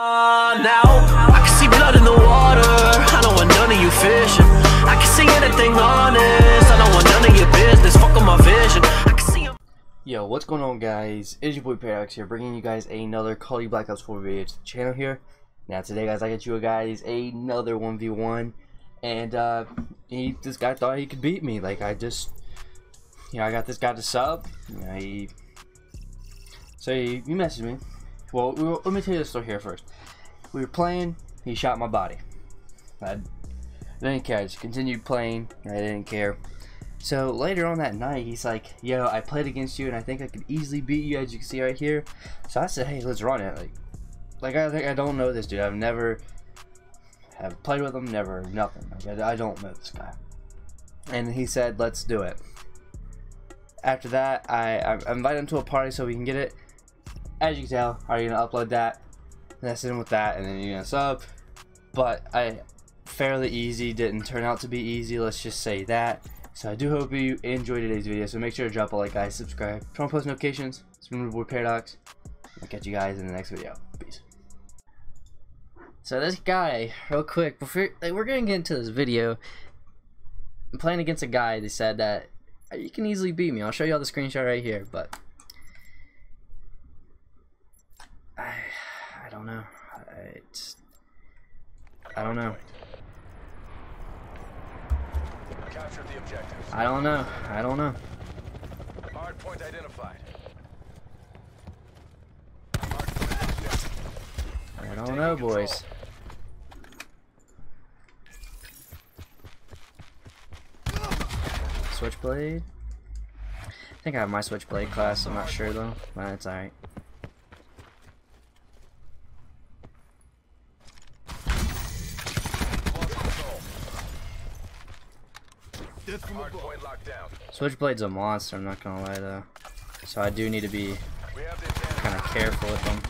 Uh, now I can see blood in the water. I don't want none of you fishing. I can see anything honest. I don't want none of your business. Fuck on my vision. Yo, what's going on guys? It's your boy Paradox here, bringing you guys another Call Duty Black Ops 4 video to the channel here. Now today guys, I got you guys another 1v1, and uh, he, this guy thought he could beat me. Like, I just, you know, I got this guy to sub, you know, so he, he messaged me. Well, let me tell you the story here first. We were playing, he shot my body. I didn't care, I just continued playing, I didn't care. So later on that night, he's like, "Yo, I played against you, and I think I could easily beat you, as you can see right here." So I said, "Hey, let's run it." Like, like I think I don't know this dude. I've never have played with him, never nothing. Like, I, don't know this guy. And he said, "Let's do it." After that, I, I invited him to a party so we can get it. As you can tell, are you gonna upload that? That's in with that, and then you're gonna sub. But I fairly easy didn't turn out to be easy. Let's just say that. So I do hope you enjoyed today's video. So make sure to drop a like, guys, subscribe, turn on post notifications. It's been Paradox. I'll catch you guys in the next video. Peace. So this guy, real quick, before like, we're gonna get into this video. I'm playing against a guy. They said that you can easily beat me. I'll show you all the screenshot right here, but I, I don't know. I, it's, I don't know. Capture the objectives. I don't know. I don't know. Hard point identified. I don't know, boys. Switchblade? I think I have my Switchblade class, I'm not sure though. But it's alright. Hard point locked down. Switchblade's a monster, I'm not gonna lie though. So I do need to be We have the advantage. kind of careful with them.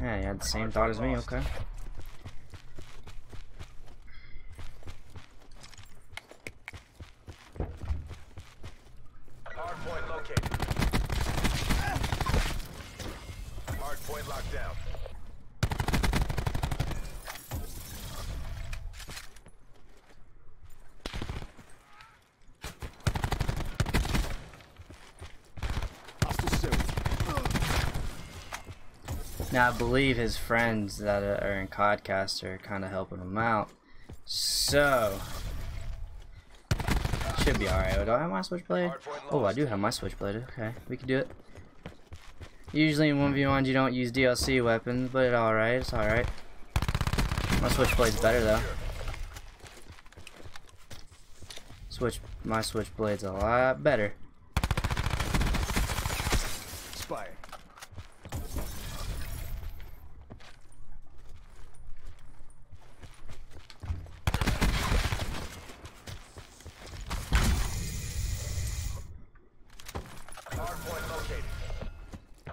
Yeah, you had the same thought as me, okay. Hard point located. Hard point locked down. Now I believe his friends that are in Codcast are kind of helping him out. So should be alright. Do I have my switchblade? Oh, I do have my switchblade. Okay, we can do it. Usually in 1v1s you don't use DLC weapons, but alright. It's alright. My switchblade's better though. Switch my switchblade's a lot better. Spy. Hard point located.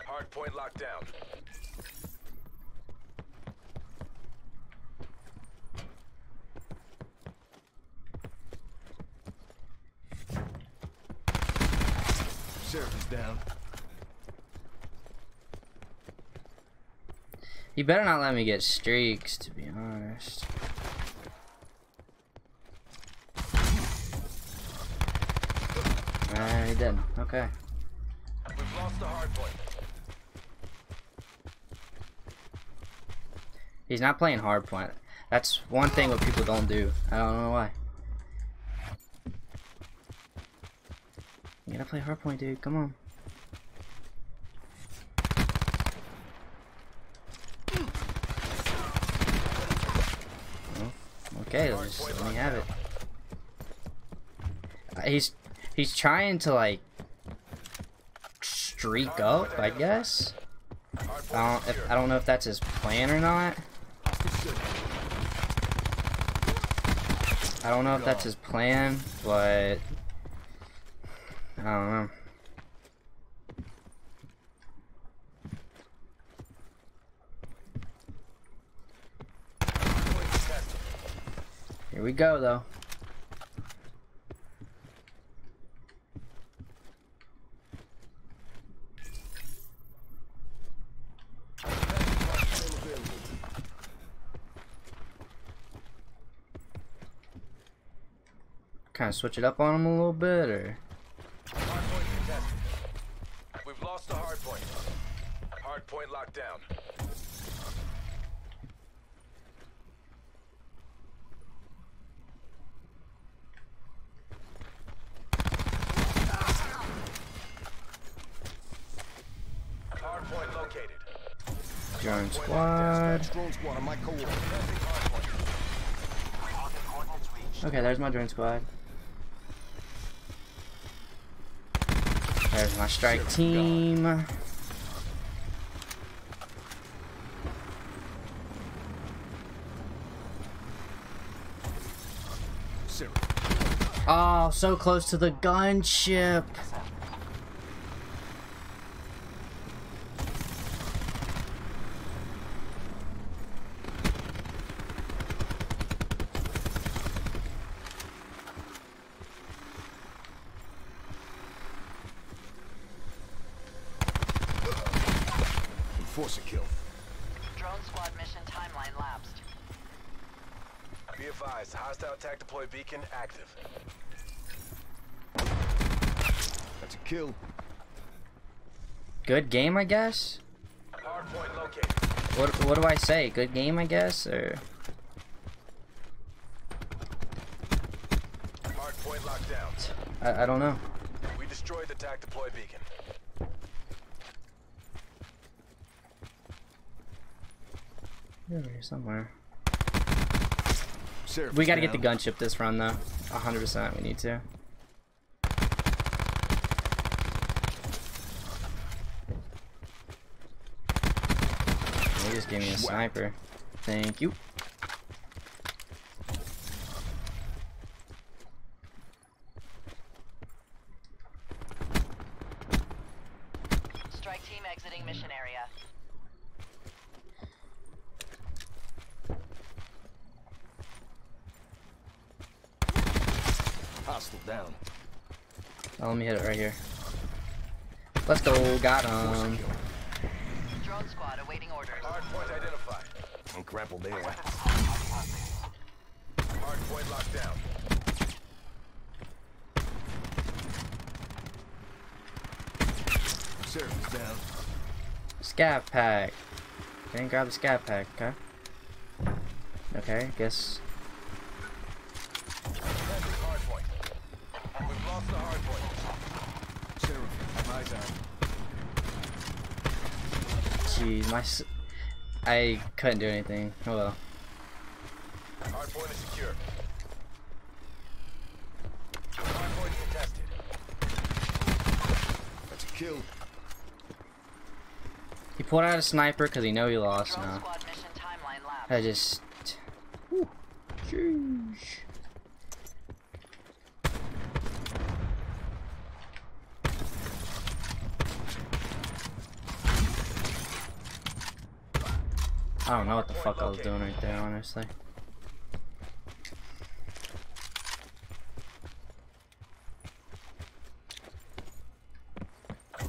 Hard point locked down. Seraph is down. You better not let me get streaks, to be honest. Uh, he did. Okay. We've lost the hard point. He's not playing hardpoint. That's one thing what people don't do. I don't know why. You gotta play hardpoint, dude. Come on. Okay, just let me have it. Uh, He's he's trying to like streak up, I guess. I don't if, I don't know if that's his plan or not. I don't know if that's his plan, but I don't know. Here we go, though. Kind of switch it up on him a little bit, or Hardpoint contested. We've lost the hardpoint. Hardpoint locked down. Hardpoint located. drone squad. Drone squad on my coordinates. Contesting hardpoint. Okay, there's my drone squad. There's my strike team. Oh, so close to the gunship. Enforce a kill. Drone squad mission timeline lapsed. Be advised, hostile attack deploy beacon active. That's a kill. Good game, I guess. Hardpoint located. What what do I say? Good game, I guess, or Hardpoint locked down. I, I don't know. We destroyed the attack deploy beacon. Over here somewhere. Seraph. We got to get the gunship this run though. 100% we need to. They just gave me a sniper. Thank you. Strike team exiting mission area. Hostile down. Oh, let me hit it right here. Let's go. Got him. Drone squad awaiting orders. Hardpoint identified. I'm grappled there. Hardpoint locked down. Seraph's down. Scav pack. Didn't grab the scav pack. Okay. Okay. Guess. Contesting hardpoint. We've lost the hardpoint. Seraph, eyes out. Jeez, my. S I couldn't do anything. Oh well. Hardpoint is secure. Hardpoint contested. That's a kill. He pulled out a sniper because he know he lost now. squad mission timeline lapsed. I just. Whew. Sheesh. I don't know what the fuck I was doing right there, honestly.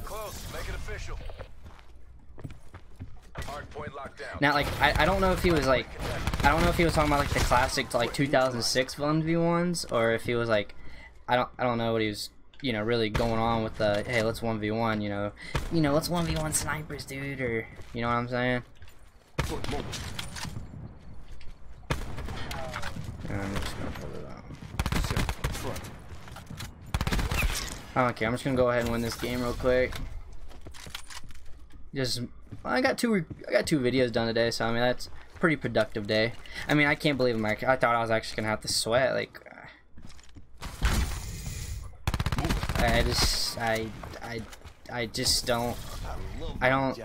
Close. Make it official. Hardpoint locked down. Now, like, I, I don't know if he was like, I don't know if he was talking about like the classic like 2006 1v1s or if he was like, I don't I don't know what he was you know really going on with the hey let's 1v1 you know you know let's 1v1 snipers dude or you know what I'm saying. Foot mobile. And I'm just gonna put it on. Seraph, front. Okay, I'm just gonna go ahead and win this game real quick. Just, I got two, I got two videos done today, so I mean that's a pretty productive day. I mean I can't believe I'm, act- I thought I was actually gonna have to sweat. Like, I just, I, I, I just don't, I love I my don't-.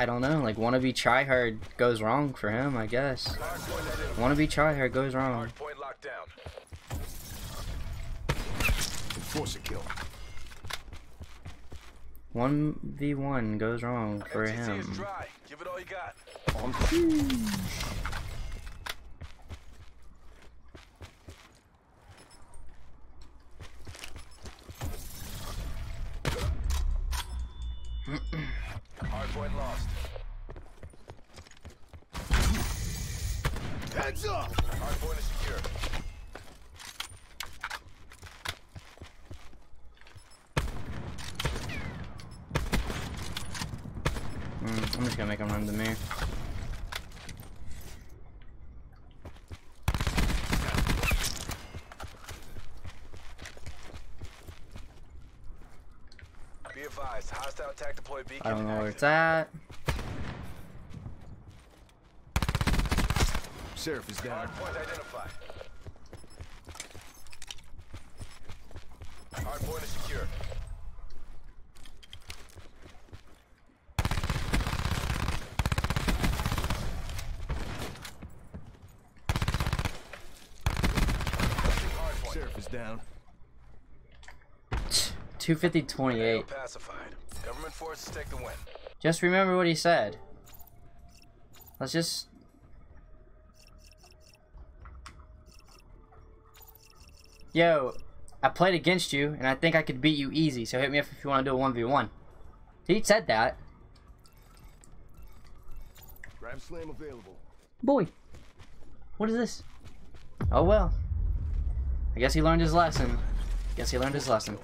I don't know. Like wannabe tryhard goes wrong for him, I guess. Hardpoint identified. Wannabe tryhard goes wrong. Hardpoint locked down. Enforce a kill. One v one goes wrong for MTC is him. dry. Give it all you got. On Heads up! Hardpoint is secure. Mm, I'm just gonna make him run to me. Be advised, hostile attack deploy beacon. I don't know where it's at. Seraph is down. Hardpoint identified. Hardpoint is secure. Hardpoint. Seraph is down. 250 28. Government forces take the win. Just remember what he said. Let's just. Yo, I played against you, and I think I could beat you easy, so hit me up if you want to do a 1v1. He said that. Grav Slam available. Boy. What is this? Oh well. I guess he learned his lesson. Guess he learned his lesson.